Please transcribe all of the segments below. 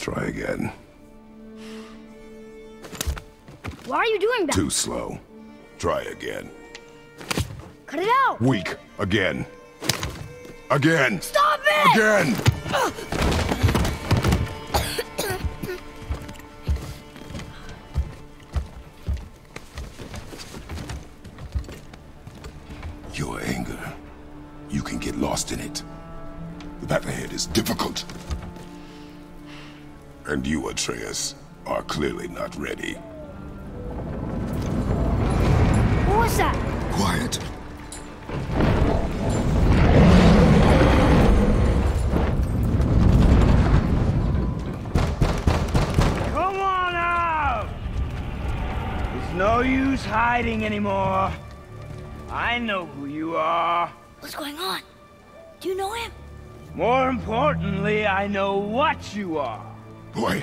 Try again. Why are you doing that? Too slow. Try again. Cut it out! Weak. Again. Again. Stop it! Again! Atreus, are clearly not ready. What was that? Quiet. Come on out! There's no use hiding anymore. I know who you are. What's going on? Do you know him? More importantly, I know what you are. Boy,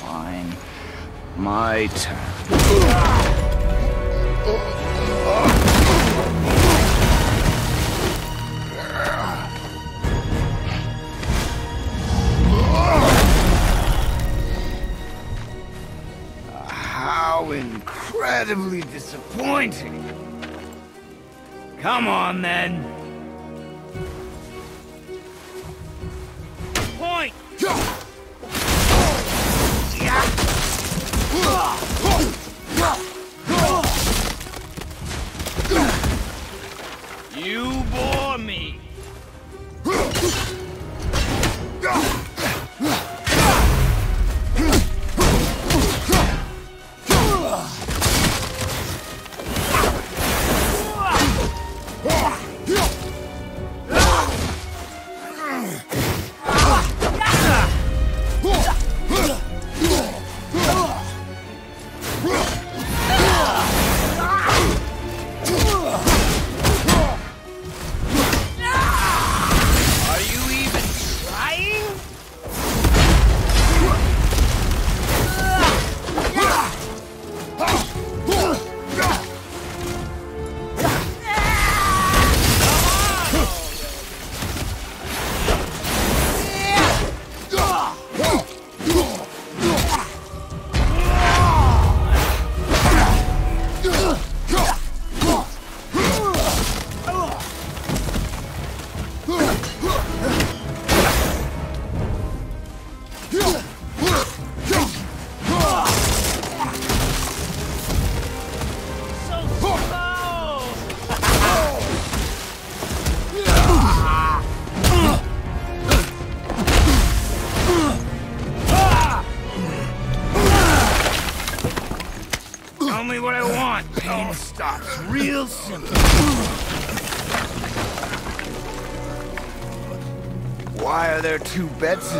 Fine. My turn. Disappointing. Come on, then. Point! You bore me. Why are there two beds in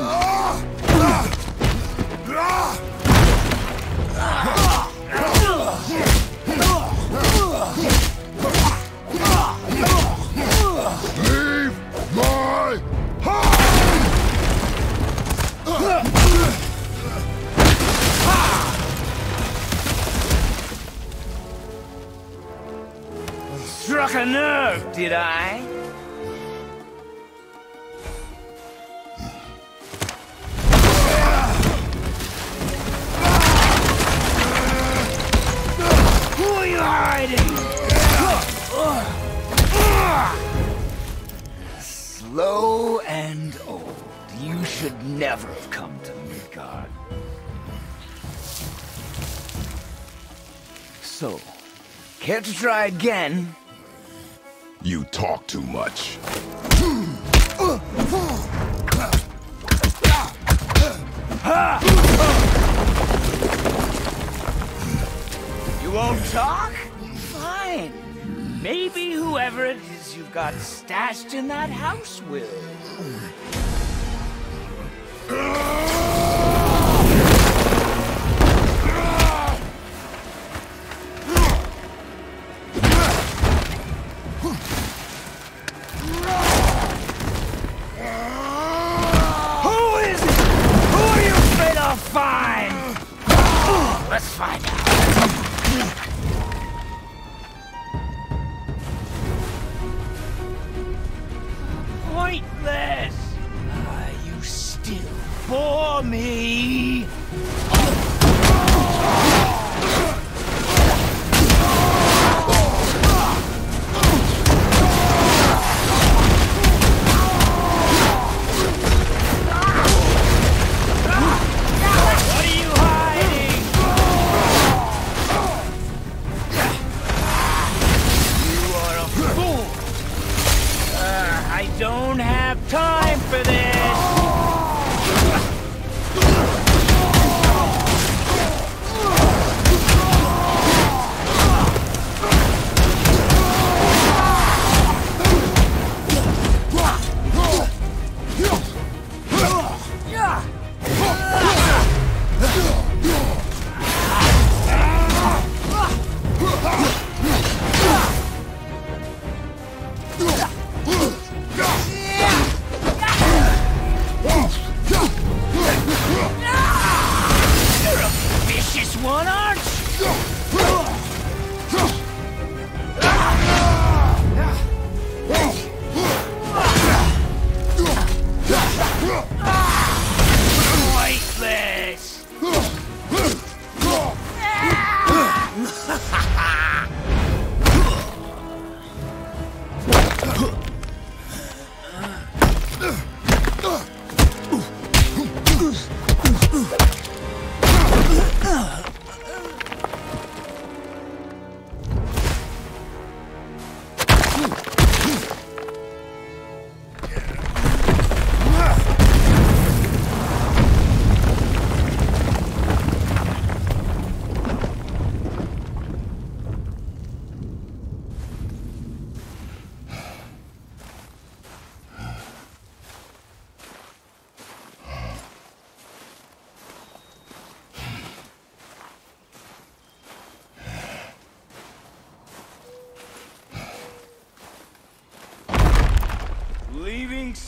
Leave my Struck a nerve, did I? Slow and old. You should never have come to Midgard. So, care to try again? You talk too much. You won't talk? Fine. Maybe whoever it is you've got stashed in that house will. Me?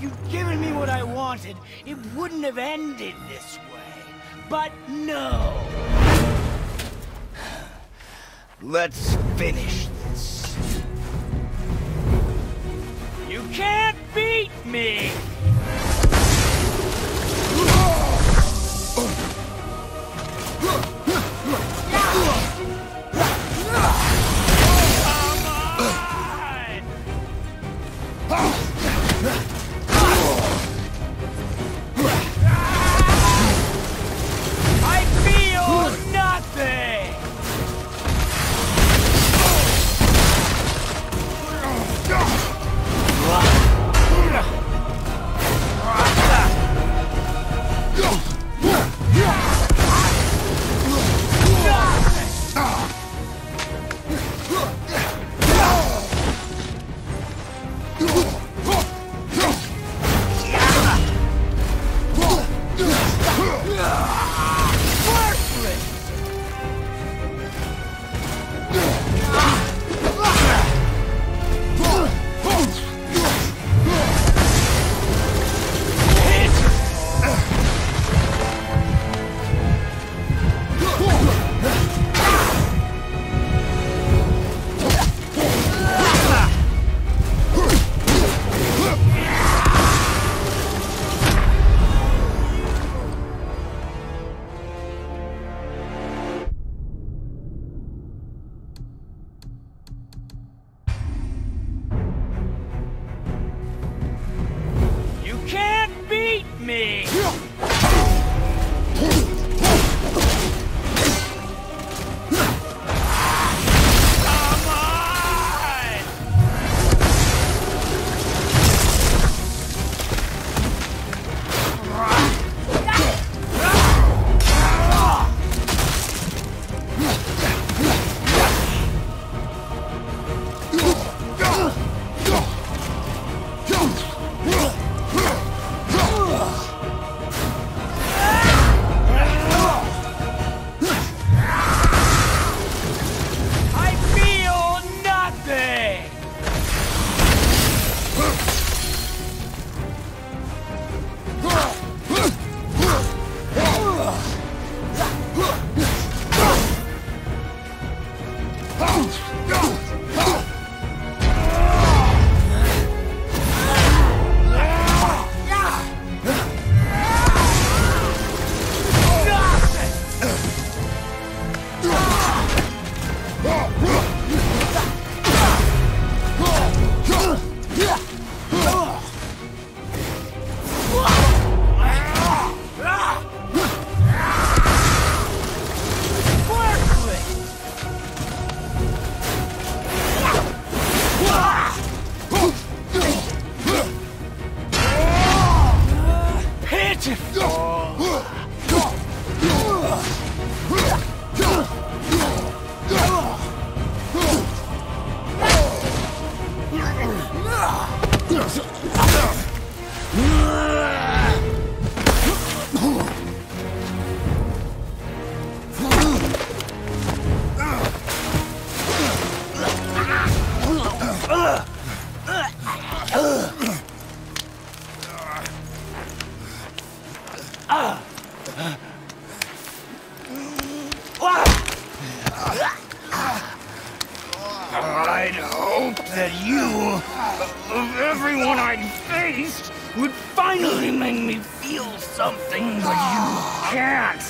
you'd given me what I wanted, it wouldn't have ended this way. But no! Let's finish this. You can't beat me! Negative. Oh. Hope that you, of everyone I'd faced, would finally make me feel something, but you can't.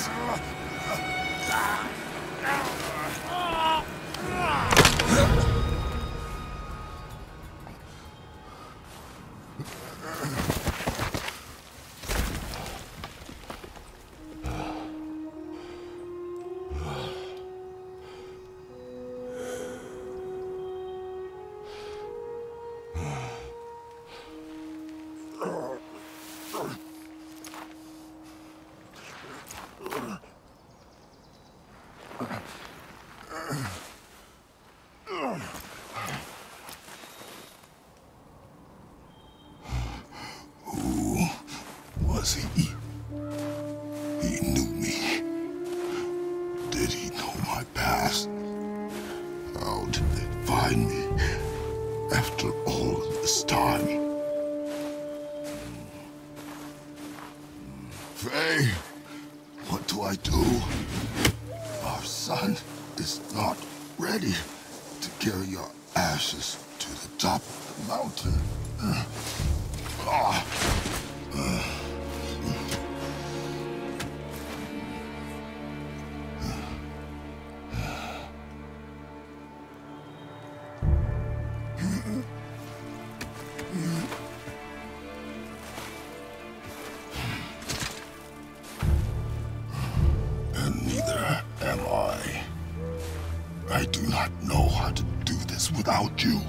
What do I do? Our son is not ready to carry your ashes to the top of the mountain. Ah. And know how to do this without you.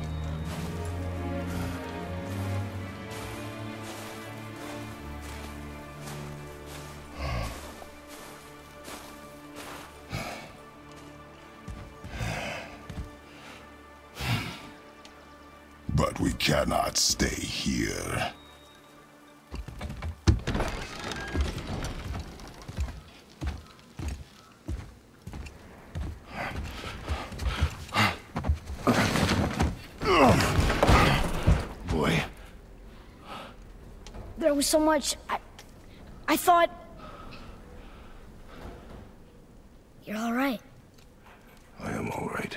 There was so much. I, I thought. You're all right. I am all right.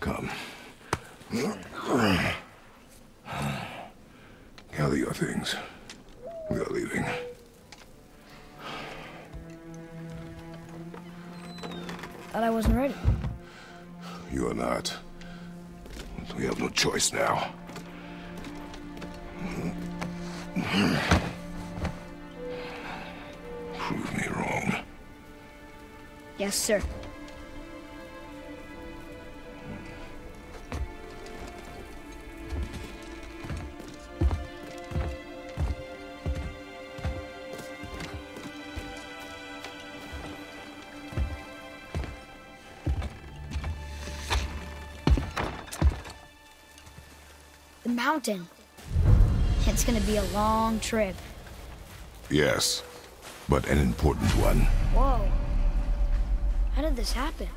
Come. Gather your things. We are leaving. Thought I wasn't ready. You are not. We have no choice now. Prove me wrong. Yes, sir. The mountain. It's gonna be a long trip. Yes, but an important one. Whoa. How did this happen?